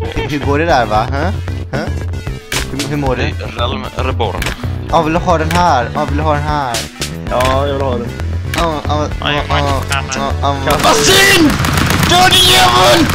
Hur, går det där va? Huh? Huh? Hur, hur mår du? Realm Reborn. Ja, vill du ha den här? Ja, vill du ha den här? Ja, jag vill ha den. Ja, ja, ja, Oj, ja, ja, ja, ja. Död jävel!